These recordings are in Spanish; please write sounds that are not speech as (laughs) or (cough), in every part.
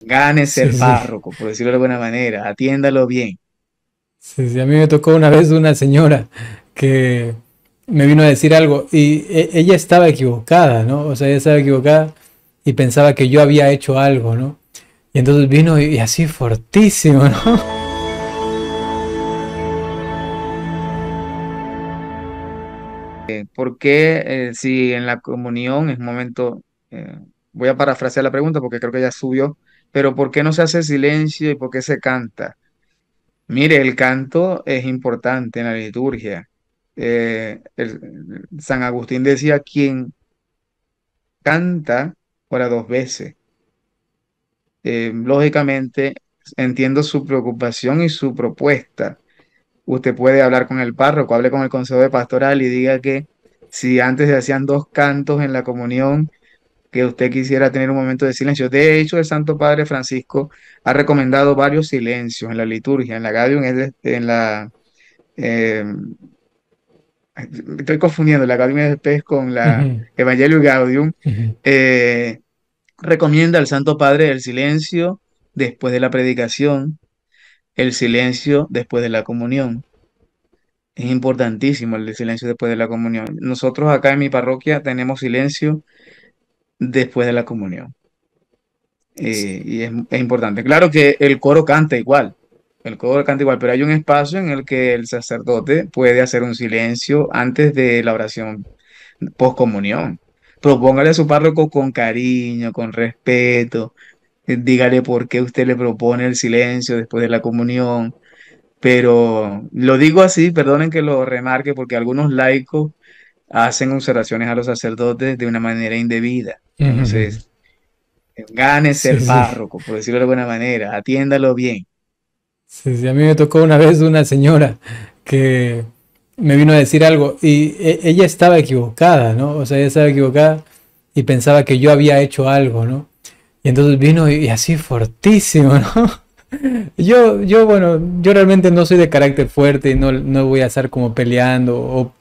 Gánese Sí, el sí. párroco, por decirlo de alguna manera, atiéndalo bien. Sí, sí, a mí me tocó una vez una señora que me vino a decir algo y e- ella estaba equivocada, ¿no? O sea, ella estaba equivocada y pensaba que yo había hecho algo, ¿no? Y entonces vino y, así fortísimo, ¿no? (laughs) ¿Por qué eh, si en la comunión es momento, eh, voy a parafrasear la pregunta porque creo que ya subió, pero ¿por qué no se hace silencio y por qué se canta? Mire, el canto es importante en la liturgia. Eh, San Agustín decía, quien canta, ora dos veces. Eh, lógicamente, entiendo su preocupación y su propuesta. Usted puede hablar con el párroco, hable con el consejo de pastoral y diga que si antes se hacían dos cantos en la comunión, que usted quisiera tener un momento de silencio. De hecho, el Santo Padre Francisco ha recomendado varios silencios en la liturgia, en la de- en la... eh, estoy confundiendo la Gaudium es Spes con la Evangelio Gaudium. eh, recomienda al Santo Padre el silencio después de la predicación, el silencio después de la comunión. Es importantísimo el silencio después de la comunión. Nosotros acá en mi parroquia tenemos silencio después de la comunión. eh, y es, es importante. Claro que el coro canta igual, el coro canta igual, pero hay un espacio en el que el sacerdote puede hacer un silencio antes de la oración postcomunión. Propóngale a su párroco con cariño, con respeto, eh, dígale por qué usted le propone el silencio después de la comunión, pero lo digo así, perdonen que lo remarque, porque algunos laicos hacen observaciones a los sacerdotes de una manera indebida. Entonces, gánese Sí, el sí. párroco, por decirlo de alguna manera, atiéndalo bien. Sí, sí, a mí me tocó una vez una señora que me vino a decir algo y e- ella estaba equivocada, ¿no? O sea, ella estaba equivocada y pensaba que yo había hecho algo, ¿no? Y entonces vino y, y así fortísimo, ¿no? (laughs) Yo, yo, bueno, yo realmente no soy de carácter fuerte y no, no voy a estar como peleando o,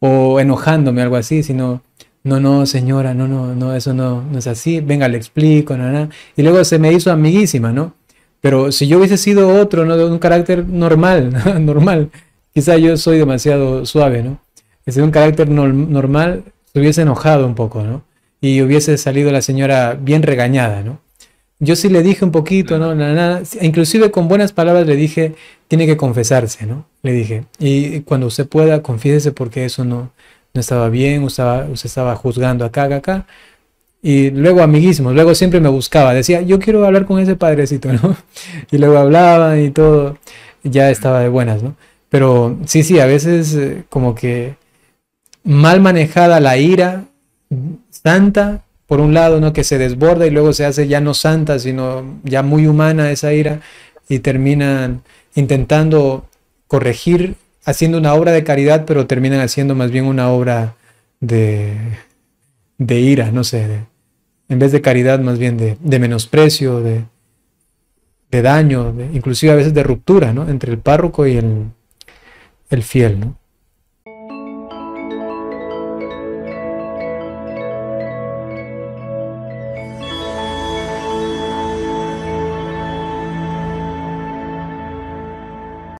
o enojándome, algo así, sino, no, no, señora, no, no, no, eso no, no es así, venga, le explico, nada. Y luego se me hizo amiguísima, ¿no? Pero si yo hubiese sido otro, ¿no? De un carácter normal, (laughs) normal, quizá yo soy demasiado suave, ¿no? Si de un carácter nor- normal, se hubiese enojado un poco, ¿no? Y hubiese salido la señora bien regañada, ¿no? Yo sí le dije un poquito, ¿no? Nada, nada. Inclusive con buenas palabras le dije, tiene que confesarse, ¿no? Le dije, y cuando usted pueda, confiésese porque eso no, no estaba bien, estaba, usted estaba juzgando acá, acá, acá. Y luego amiguismos, luego siempre me buscaba, decía, yo quiero hablar con ese padrecito, (laughs) ¿no? Y luego hablaba y todo, ya estaba de buenas, ¿no? Pero sí, sí, a veces eh, como que mal manejada la ira santa, por un lado, ¿no? Que se desborda y luego se hace ya no santa, sino ya muy humana esa ira y terminan intentando corregir, haciendo una obra de caridad, pero terminan haciendo más bien una obra de, de ira, no sé, en vez de caridad, más bien de, de menosprecio, de, de daño, inclusive a veces de ruptura, ¿no? Entre el párroco y el, el fiel, ¿no?